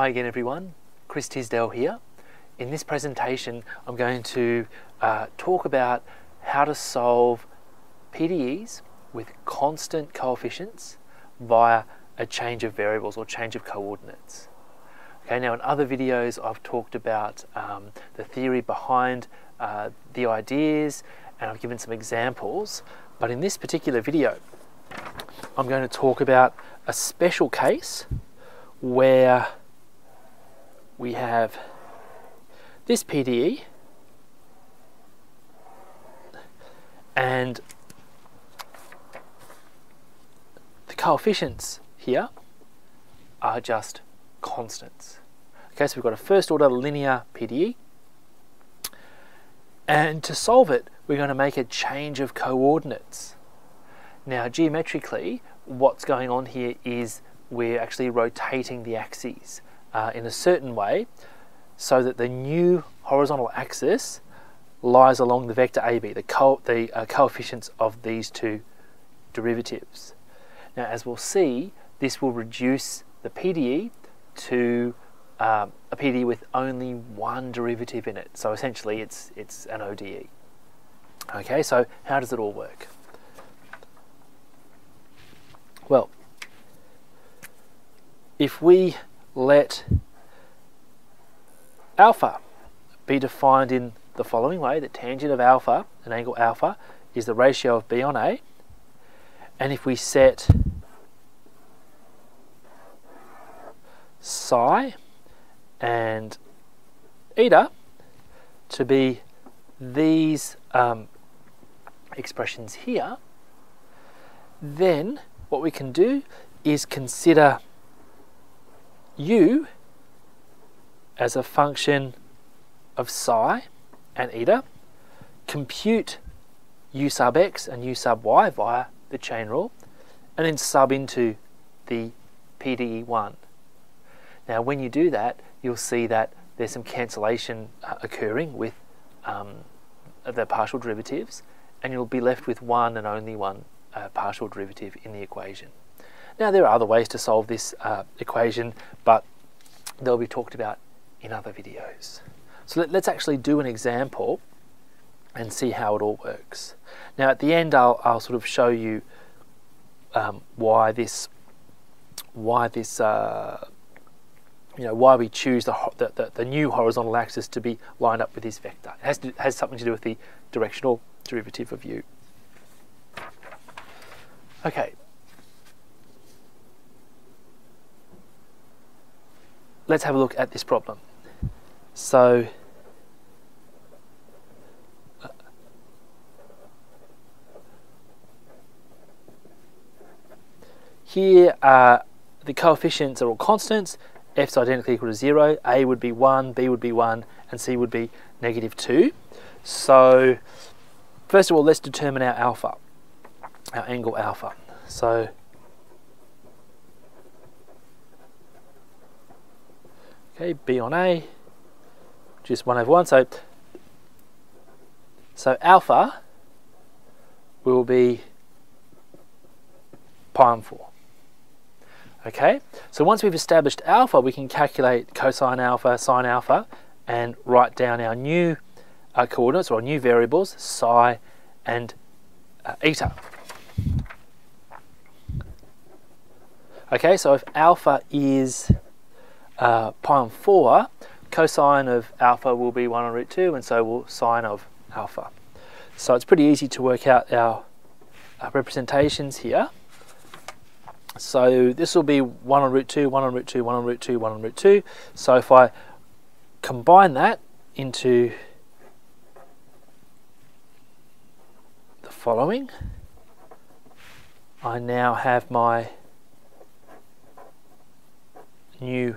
Hi again everyone, Chris Tisdell here. In this presentation I'm going to uh, talk about how to solve PDEs with constant coefficients via a change of variables or change of coordinates. Okay, now in other videos I've talked about um, the theory behind uh, the ideas and I've given some examples, but in this particular video I'm going to talk about a special case where we have this PDE and the coefficients here are just constants. Okay, so we've got a first order linear PDE and to solve it we're going to make a change of coordinates. Now geometrically what's going on here is we're actually rotating the axes uh, in a certain way so that the new horizontal axis lies along the vector AB, the, co the uh, coefficients of these two derivatives. Now as we'll see, this will reduce the PDE to um, a PDE with only one derivative in it. So essentially it's, it's an ODE. Okay, so how does it all work? Well, if we let alpha be defined in the following way, the tangent of alpha, an angle alpha, is the ratio of B on A. And if we set psi and eta to be these um, expressions here, then what we can do is consider u as a function of psi and eta, compute u sub x and u sub y via the chain rule, and then sub into the PDE1. Now when you do that, you'll see that there's some cancellation uh, occurring with um, the partial derivatives, and you'll be left with one and only one uh, partial derivative in the equation. Now there are other ways to solve this uh, equation, but they'll be talked about in other videos. So let, us actually do an example and see how it all works. Now at the end I'll, I'll sort of show you um, why this why this uh, you know why we choose the, the, the, the, new horizontal axis to be lined up with this vector. It has, to, has something to do with the directional derivative of u. Okay, let's have a look at this problem. So, here the coefficients are all constants. f is identically equal to 0, A would be 1, B would be 1, and C would be negative 2. So, first of all, let's determine our alpha, our angle alpha. So, Okay, B on A, just 1 over 1. So, so alpha will be pi on 4. Okay, so once we've established alpha, we can calculate cosine alpha, sine alpha, and write down our new uh, coordinates or our new variables, psi and uh, eta. Okay, so if alpha is uh, pi on 4, cosine of alpha will be 1 on root 2, and so will sine of alpha. So it's pretty easy to work out our, our representations here. So this will be 1 on root 2, 1 on root 2, 1 on root 2, 1 on root 2. So if I combine that into the following, I now have my new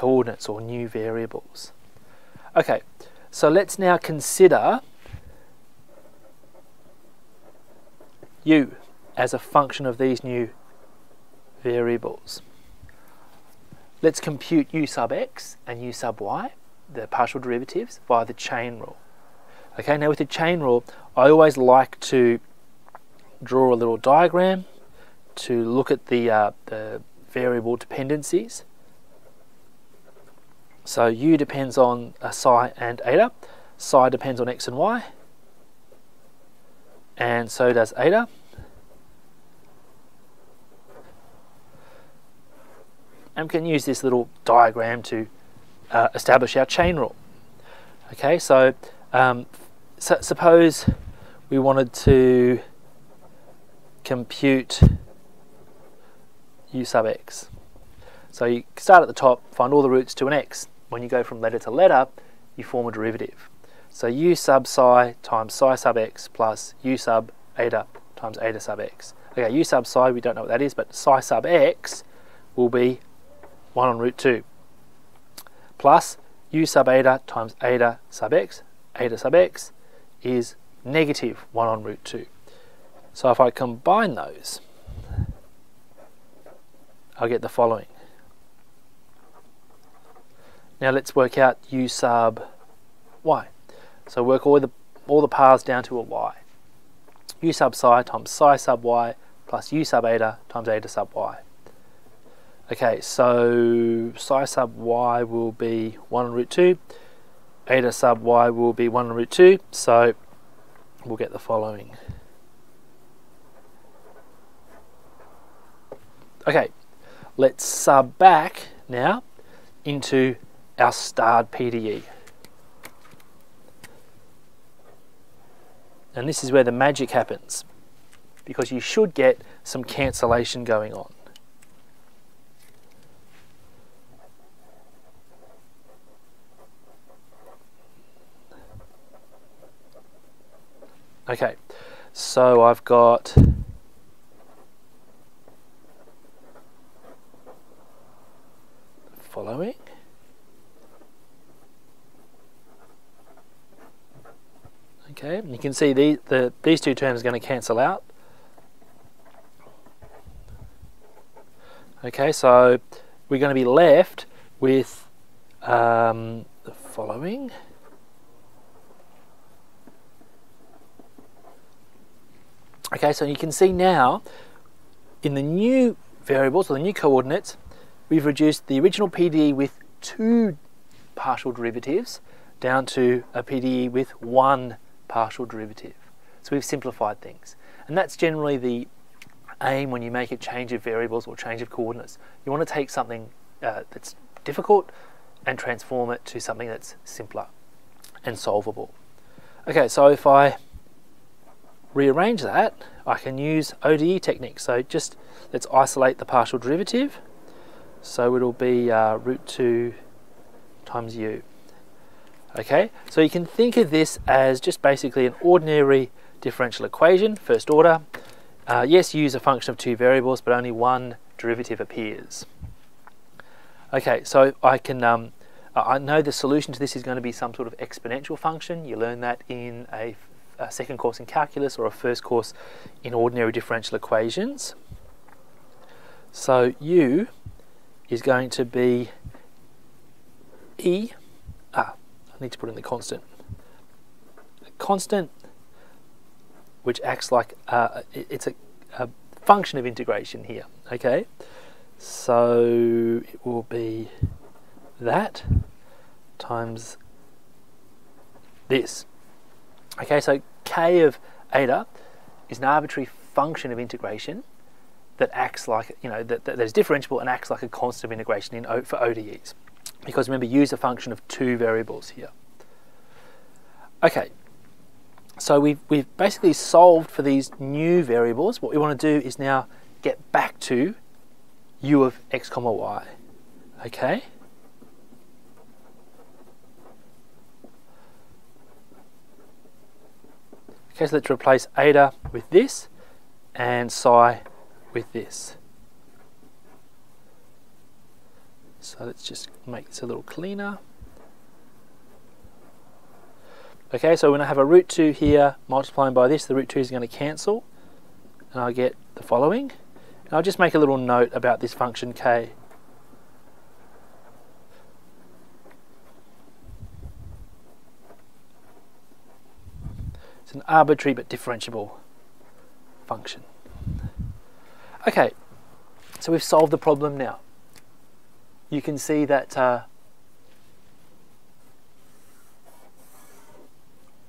coordinates or new variables. Okay, so let's now consider u as a function of these new variables. Let's compute u sub x and u sub y, the partial derivatives, via the chain rule. Okay, now with the chain rule, I always like to draw a little diagram to look at the, uh, the variable dependencies So u depends on psi and eta. Psi depends on x and y. And so does eta. And we can use this little diagram to uh, establish our chain rule. Okay, so, um, so suppose we wanted to compute u sub x. So you start at the top, find all the routes to an x. When you go from letter to letter, you form a derivative. So u sub psi times psi sub x plus u sub eta times eta sub x. Okay, u sub psi, we don't know what that is, but psi sub x will be 1 on root 2 plus u sub eta times eta sub x. Eta sub x is negative 1 on root 2. So if I combine those, I'll get the following. Now let's work out u sub y. So work all the all the paths down to a y. u sub psi times psi sub y plus u sub eta times eta sub y. Okay, so psi sub y will be 1 on root 2, eta sub y will be 1 on root 2, so we'll get the following. Okay, let's sub back now into our starred PDE. And this is where the magic happens because you should get some cancellation going on. Okay, so I've got following. Okay, you can see the, the, these two terms are going to cancel out. Okay, so we're going to be left with um, the following. Okay, so you can see now in the new variables or the new coordinates, we've reduced the original PDE with two partial derivatives down to a PDE with one partial derivative. So we've simplified things. And that's generally the aim when you make a change of variables or change of coordinates. You want to take something uh, that's difficult and transform it to something that's simpler and solvable. Okay, so if I rearrange that, I can use ODE techniques. So just let's isolate the partial derivative. So it'll be uh, root 2 times u. Okay, so you can think of this as just basically an ordinary differential equation, first order. Uh, yes, use a function of two variables, but only one derivative appears. Okay, so I can, um, I know the solution to this is going to be some sort of exponential function. You learn that in a a second course in calculus or a first course in ordinary differential equations. So u is going to be e, ah, need to put in the constant. A constant which acts like, uh, it's a, a function of integration here, okay? So it will be that times this. Okay, so k of eta is an arbitrary function of integration that acts like, you know, that, that is differentiable and acts like a constant of integration in o, for ODEs. Because remember, use a function of two variables here. Okay, so we've, we've basically solved for these new variables. What we want to do is now get back to u of x comma y. Okay? Okay, so let's replace eta with this and psi with this. So let's just make this a little cleaner. Okay, so when I have a root 2 here multiplying by this, the root 2 is going to cancel and I get the following. And I'll just make a little note about this function k. It's an arbitrary but differentiable function. Okay, so we've solved the problem now you can see that uh,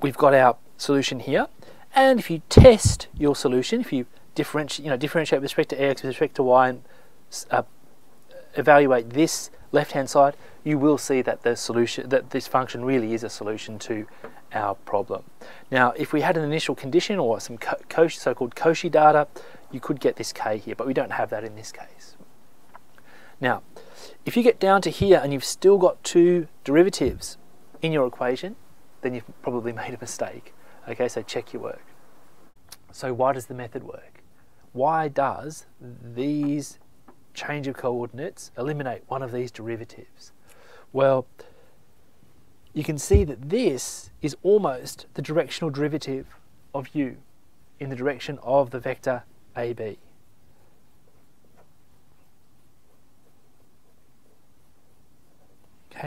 we've got our solution here. And if you test your solution, if you differentiate, you know, differentiate with respect to x, with respect to y, and uh, evaluate this left-hand side, you will see that the solution, that this function really is a solution to our problem. Now, if we had an initial condition or some so-called Cauchy data, you could get this k here, but we don't have that in this case. Now, if you get down to here and you've still got two derivatives in your equation, then you've probably made a mistake. Okay, so check your work. So why does the method work? Why does these change of coordinates eliminate one of these derivatives? Well, you can see that this is almost the directional derivative of u in the direction of the vector AB.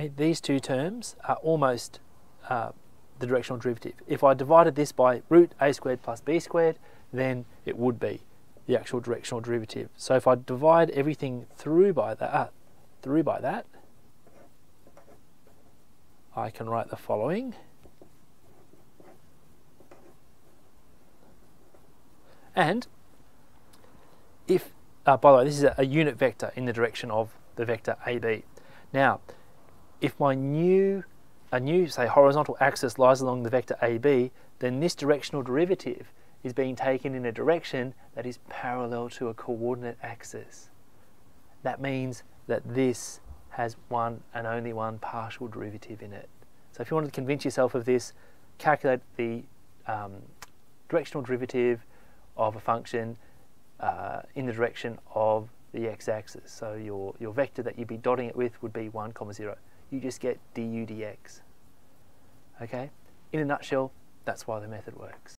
Okay, these two terms are almost uh, the directional derivative. If I divided this by root a squared plus b squared, then it would be the actual directional derivative. So if I divide everything through by that, uh, through by that, I can write the following. And if, uh, by the way, this is a, a unit vector in the direction of the vector AB. Now, if my new, a new, say, horizontal axis lies along the vector AB, then this directional derivative is being taken in a direction that is parallel to a coordinate axis. That means that this has one and only one partial derivative in it. So if you want to convince yourself of this, calculate the um, directional derivative of a function uh, in the direction of the x-axis. So your, your vector that you'd be dotting it with would be 1 comma 0. You just get du dx. Okay? In a nutshell, that's why the method works.